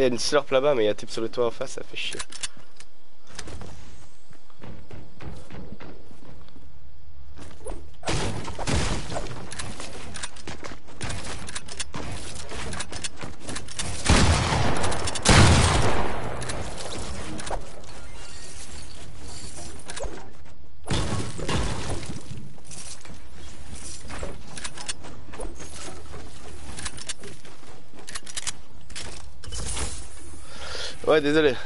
Il y a une slurp là-bas, mais il y a un type sur le toit en face, ça fait chier. Ouais, désolé.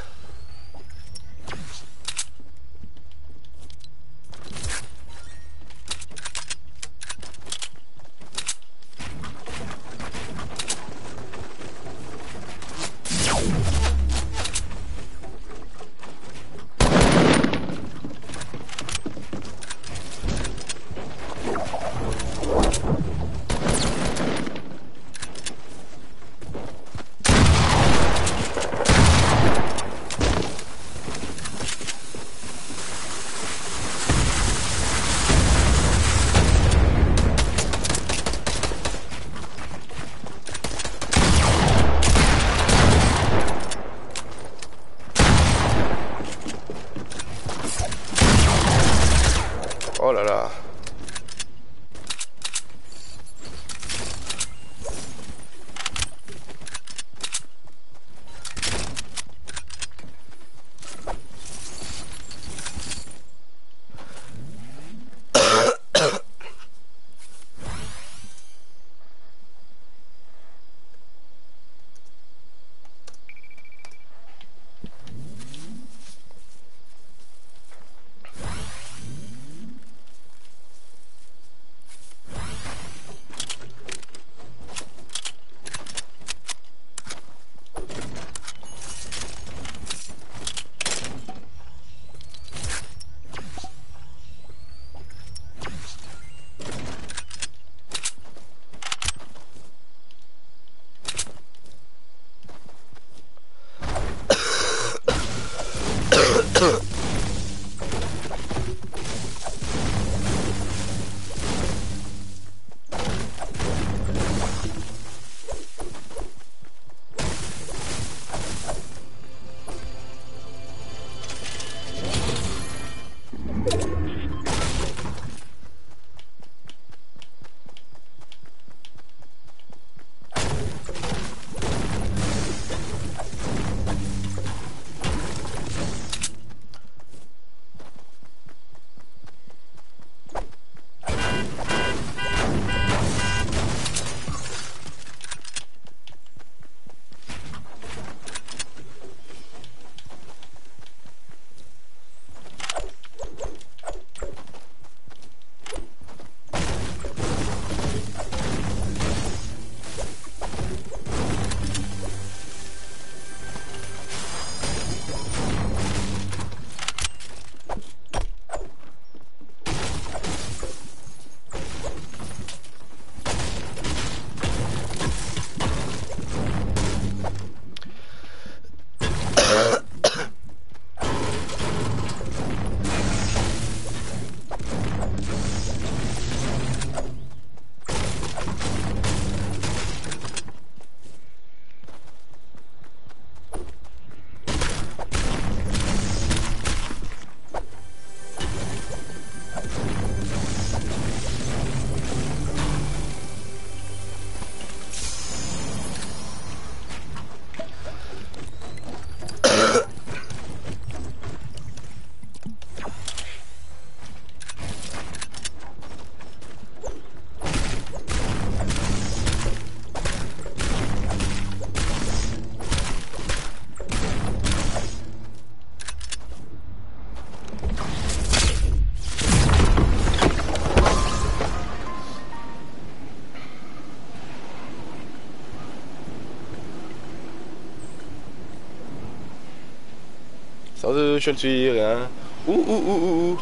Je ne suis rien. Ouh, ouh, ouh, ouh.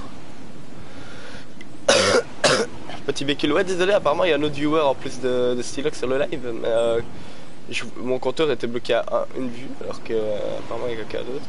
Petit bécule. Ouais, désolé, apparemment il y a un autre viewer en plus de, de sur le live. Mais euh, mon compteur était bloqué à un- une vue, alors que euh, apparemment il y a quelqu'un d'autre.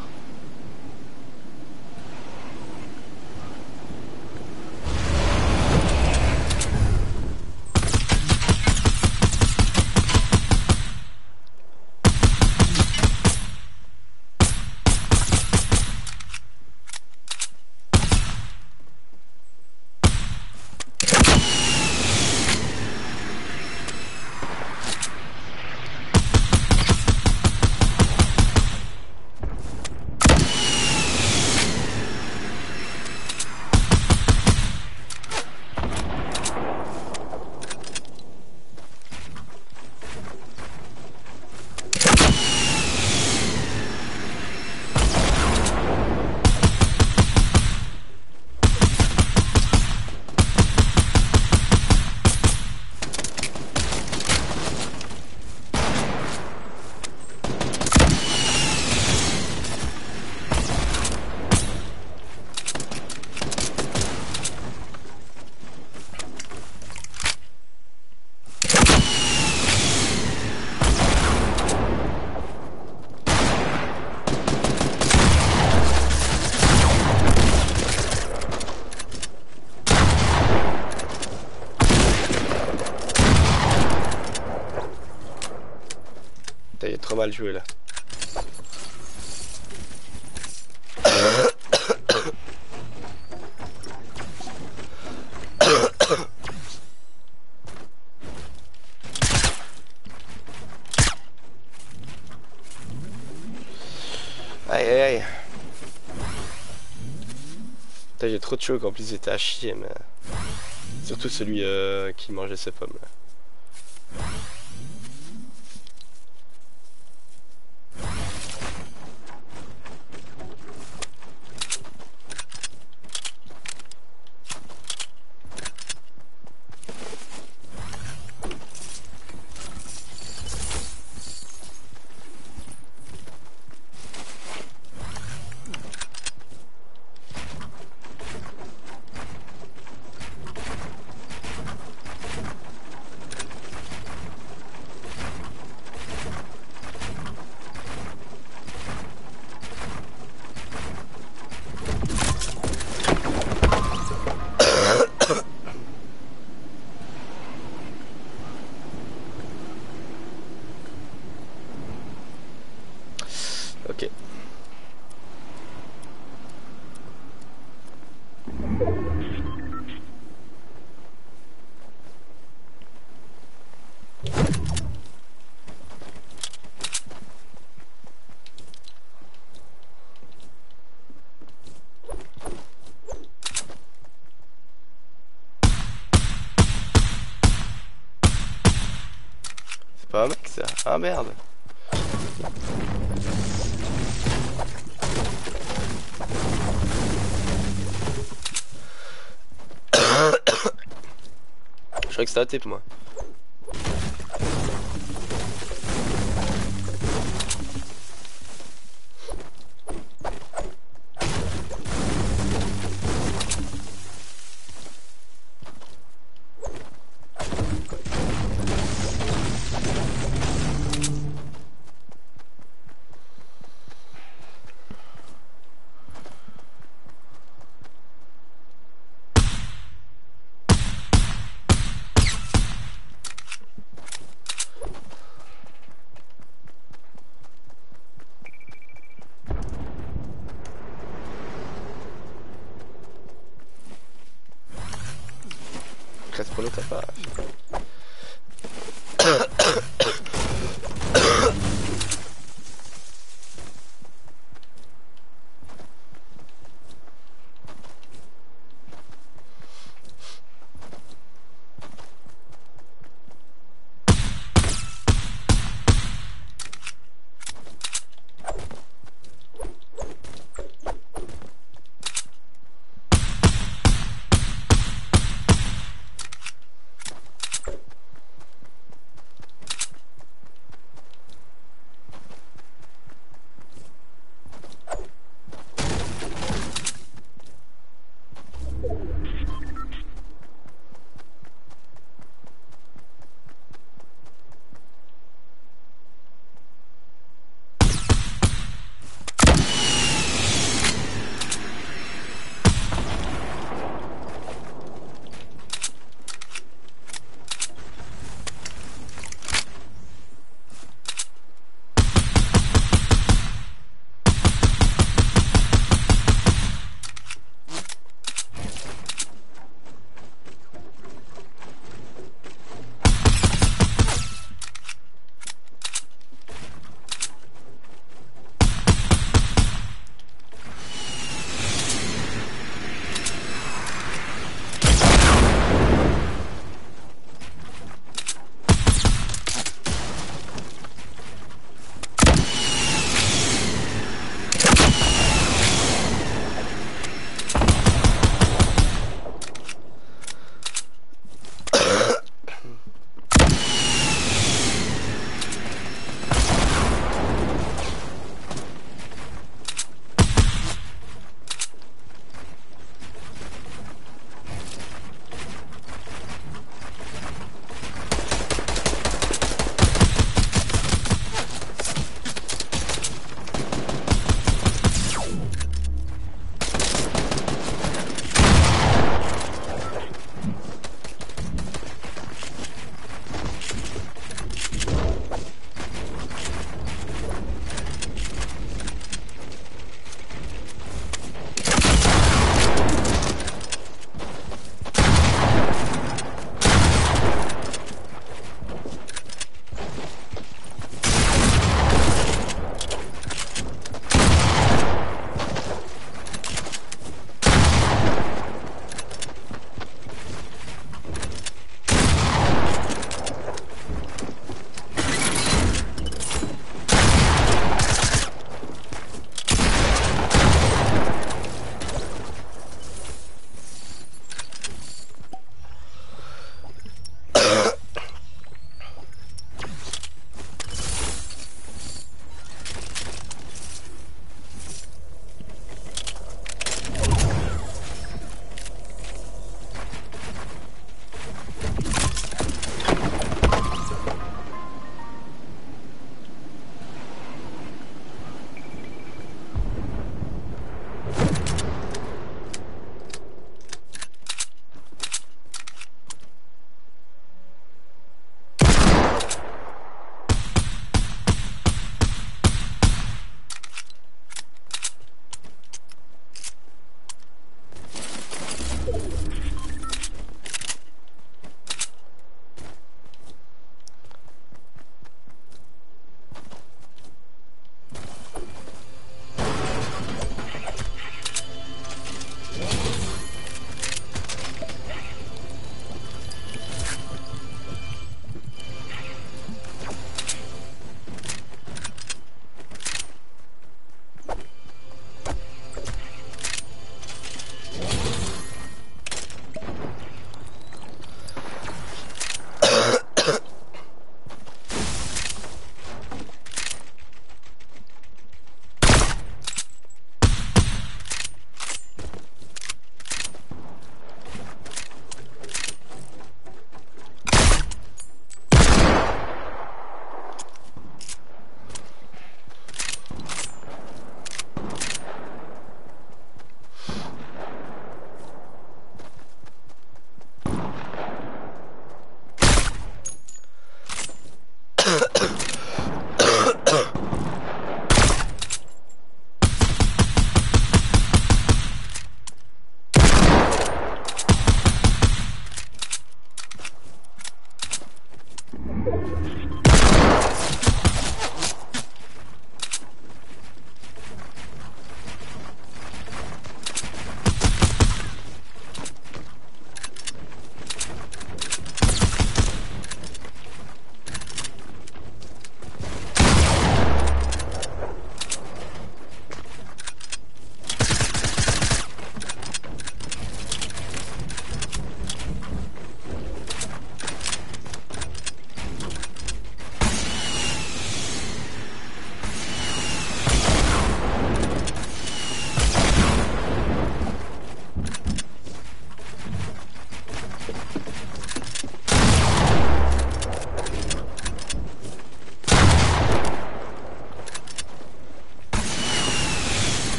Mal joué là. Aïe aïe aïe. J'ai trop de chocs en plus j'étais à chier mais... Surtout celui euh, qui mangeait ses pommes là. Ah merde Je croyais que c'était un type moi.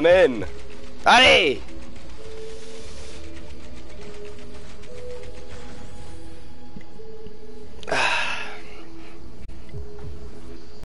M'amène Allez